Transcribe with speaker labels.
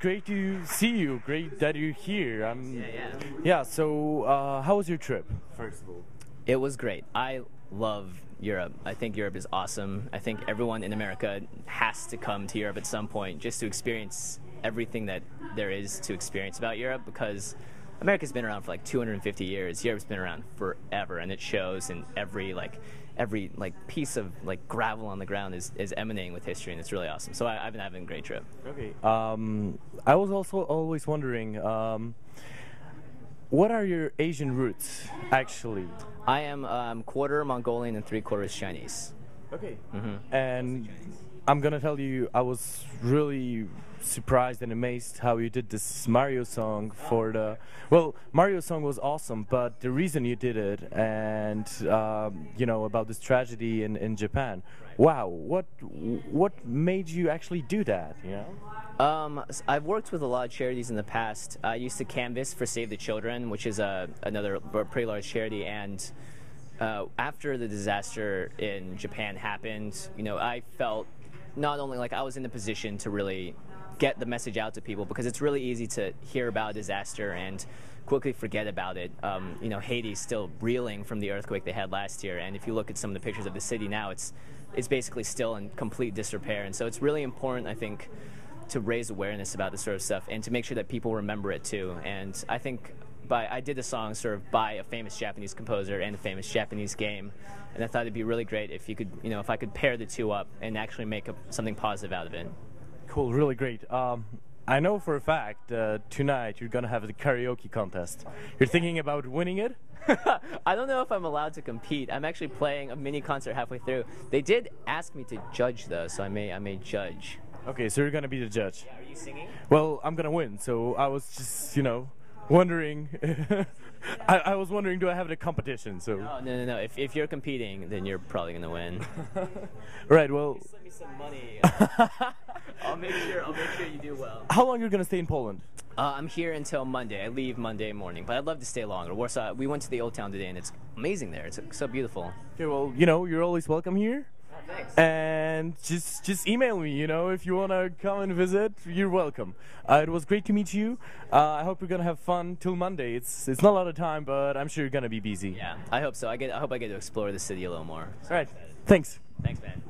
Speaker 1: great to see you. Great that you're here. I'm,
Speaker 2: Yeah, yeah.
Speaker 1: yeah. So, uh, how was your trip? First of all.
Speaker 2: It was great. I love Europe. I think Europe is awesome. I think everyone in America has to come to Europe at some point just to experience everything that there is to experience about Europe because America's been around for like 250 years. Europe's been around forever and it shows in every like every like piece of like gravel on the ground is, is emanating with history and it's really awesome. So I, I've been having a great trip.
Speaker 1: Okay. Um, I was also always wondering, um, what are your Asian roots actually?
Speaker 2: I am um, quarter Mongolian and three quarters Chinese.
Speaker 1: Okay. And I'm gonna tell you, I was really surprised and amazed how you did this Mario song for the. Well, Mario song was awesome, but the reason you did it, and um, you know about this tragedy in in Japan. Wow, what what made you actually do that? You know.
Speaker 2: Um, I've worked with a lot of charities in the past. I used to canvas for Save the Children, which is a, another pretty large charity. And uh, after the disaster in Japan happened, you know, I felt not only like I was in a position to really get the message out to people because it's really easy to hear about a disaster and quickly forget about it. Um, you know, Haiti's still reeling from the earthquake they had last year, and if you look at some of the pictures of the city now, it's it's basically still in complete disrepair. And so it's really important, I think, to raise awareness about this sort of stuff and to make sure that people remember it too. And I think by I did the song sort of by a famous Japanese composer and a famous Japanese game, and I thought it'd be really great if you could, you know, if I could pair the two up and actually make a, something positive out of it.
Speaker 1: Cool, really great. Um, I know for a fact uh, tonight you're gonna have the karaoke contest. You're thinking about winning it?
Speaker 2: I don't know if I'm allowed to compete. I'm actually playing a mini concert halfway through. They did ask me to judge though, so I may I may judge.
Speaker 1: Okay, so you're gonna be the judge.
Speaker 2: Are you singing?
Speaker 1: Well, I'm gonna win, so I was just, you know, wondering. I, I was wondering, do I have a competition? So,
Speaker 2: Oh no no no! If if you're competing, then you're probably gonna win.
Speaker 1: right. Well,
Speaker 2: Send me some money. I'll make sure I'll make sure you do well.
Speaker 1: how long are you're gonna stay in Poland?
Speaker 2: Uh, I'm here until Monday. I leave Monday morning, but I'd love to stay longer. Warsaw. We went to the old town today, and it's amazing there. It's so beautiful.
Speaker 1: Okay, well, you know, you're always welcome here,
Speaker 2: thanks.
Speaker 1: and just just email me. You know, if you wanna come and visit, you're welcome. Uh, it was great to meet you. Uh, I hope you're gonna have fun till Monday. It's it's not a lot of time, but I'm sure you're gonna be busy.
Speaker 2: Yeah, I hope so. I get. I hope I get to explore the city a little more.
Speaker 1: All right. Thanks.
Speaker 2: Thanks, man.